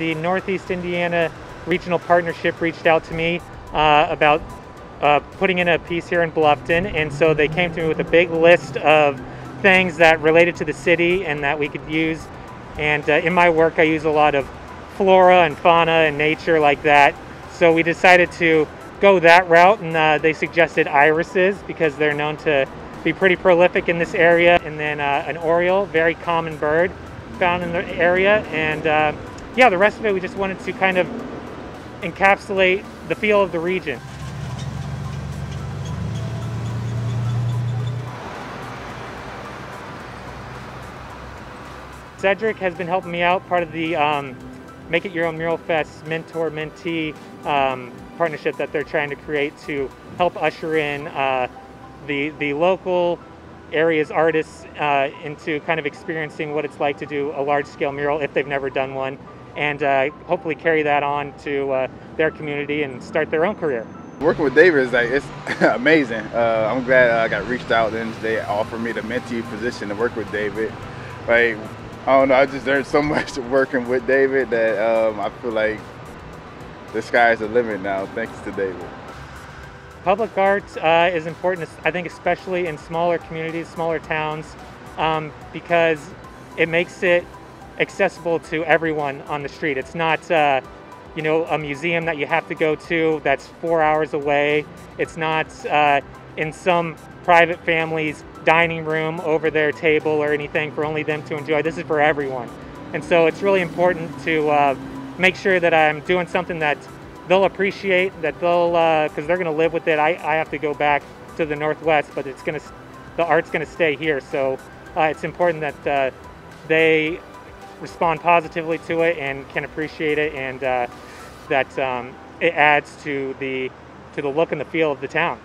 the Northeast Indiana Regional Partnership reached out to me uh, about uh, putting in a piece here in Bluffton, and so they came to me with a big list of things that related to the city and that we could use. And uh, in my work, I use a lot of flora and fauna and nature like that. So we decided to go that route, and uh, they suggested irises because they're known to be pretty prolific in this area. And then uh, an oriole, very common bird found in the area. And uh, yeah, the rest of it, we just wanted to kind of encapsulate the feel of the region. Cedric has been helping me out, part of the um, Make It Your Own Mural Fest mentor mentee um, partnership that they're trying to create to help usher in uh, the, the local area's artists uh, into kind of experiencing what it's like to do a large scale mural if they've never done one and uh, hopefully carry that on to uh, their community and start their own career. Working with David is like it's amazing. Uh, I'm glad I got reached out and they offered me the mentee position to work with David. Like I don't know, I just learned so much working with David that um, I feel like the sky's the limit now, thanks to David. Public art uh, is important, I think, especially in smaller communities, smaller towns, um, because it makes it accessible to everyone on the street. It's not, uh, you know, a museum that you have to go to that's four hours away. It's not uh, in some private family's dining room over their table or anything for only them to enjoy. This is for everyone. And so it's really important to uh, make sure that I'm doing something that they'll appreciate, that they'll, because uh, they're going to live with it. I, I have to go back to the Northwest, but it's going to, the art's going to stay here. So uh, it's important that uh, they respond positively to it and can appreciate it and uh, that um, it adds to the, to the look and the feel of the town.